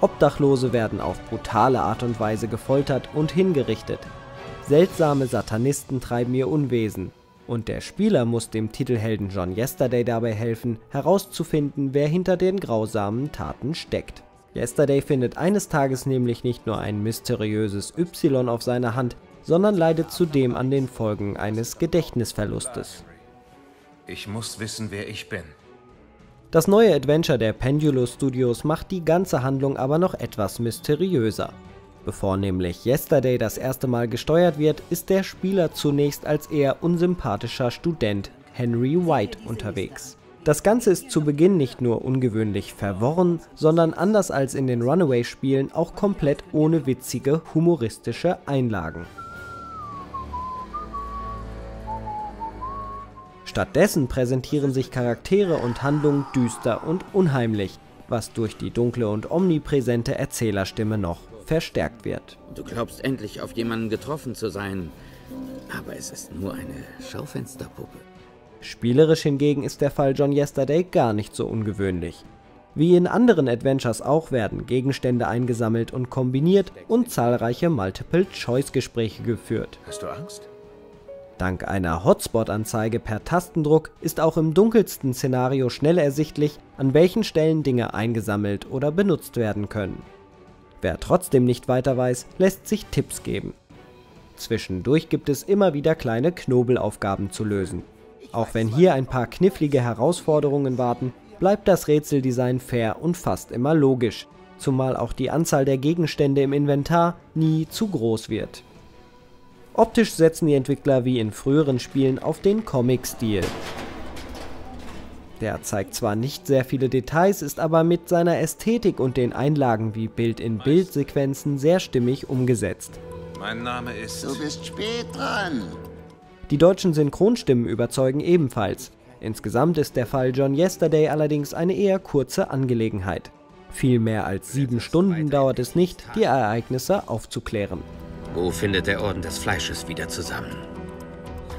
Obdachlose werden auf brutale Art und Weise gefoltert und hingerichtet. Seltsame Satanisten treiben ihr Unwesen. Und der Spieler muss dem Titelhelden John Yesterday dabei helfen, herauszufinden, wer hinter den grausamen Taten steckt. Yesterday findet eines Tages nämlich nicht nur ein mysteriöses Y auf seiner Hand, sondern leidet zudem an den Folgen eines Gedächtnisverlustes. Ich muss wissen, wer ich bin. Das neue Adventure der Pendulo Studios macht die ganze Handlung aber noch etwas mysteriöser. Bevor nämlich Yesterday das erste Mal gesteuert wird, ist der Spieler zunächst als eher unsympathischer Student Henry White unterwegs. Das Ganze ist zu Beginn nicht nur ungewöhnlich verworren, sondern anders als in den Runaway-Spielen auch komplett ohne witzige, humoristische Einlagen. Stattdessen präsentieren sich Charaktere und Handlungen düster und unheimlich, was durch die dunkle und omnipräsente Erzählerstimme noch verstärkt wird. Du glaubst endlich auf jemanden getroffen zu sein, aber es ist nur eine Schaufensterpuppe. Spielerisch hingegen ist der Fall John Yesterday gar nicht so ungewöhnlich. Wie in anderen Adventures auch werden Gegenstände eingesammelt und kombiniert und zahlreiche Multiple-Choice-Gespräche geführt. Hast du Angst? Dank einer Hotspot-Anzeige per Tastendruck ist auch im dunkelsten Szenario schnell ersichtlich, an welchen Stellen Dinge eingesammelt oder benutzt werden können. Wer trotzdem nicht weiter weiß, lässt sich Tipps geben. Zwischendurch gibt es immer wieder kleine Knobelaufgaben zu lösen. Auch wenn hier ein paar knifflige Herausforderungen warten, bleibt das Rätseldesign fair und fast immer logisch, zumal auch die Anzahl der Gegenstände im Inventar nie zu groß wird. Optisch setzen die Entwickler wie in früheren Spielen auf den Comic-Stil. Der zeigt zwar nicht sehr viele Details, ist aber mit seiner Ästhetik und den Einlagen wie Bild-in-Bild-Sequenzen sehr stimmig umgesetzt. Mein Name ist... Du bist spät dran. Die deutschen Synchronstimmen überzeugen ebenfalls. Insgesamt ist der Fall John Yesterday allerdings eine eher kurze Angelegenheit. Viel mehr als sieben Stunden dauert es nicht, die Ereignisse aufzuklären. Wo findet der Orden des Fleisches wieder zusammen?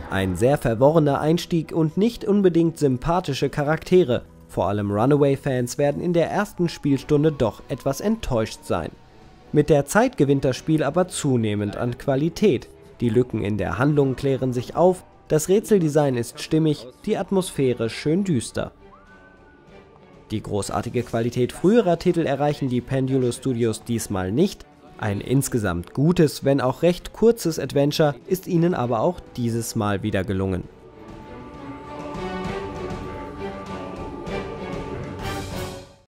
Ein sehr verworrener Einstieg und nicht unbedingt sympathische Charaktere. Vor allem Runaway-Fans werden in der ersten Spielstunde doch etwas enttäuscht sein. Mit der Zeit gewinnt das Spiel aber zunehmend an Qualität. Die Lücken in der Handlung klären sich auf, das Rätseldesign ist stimmig, die Atmosphäre schön düster. Die großartige Qualität früherer Titel erreichen die Pendulo Studios diesmal nicht, ein insgesamt gutes, wenn auch recht kurzes Adventure ist ihnen aber auch dieses Mal wieder gelungen.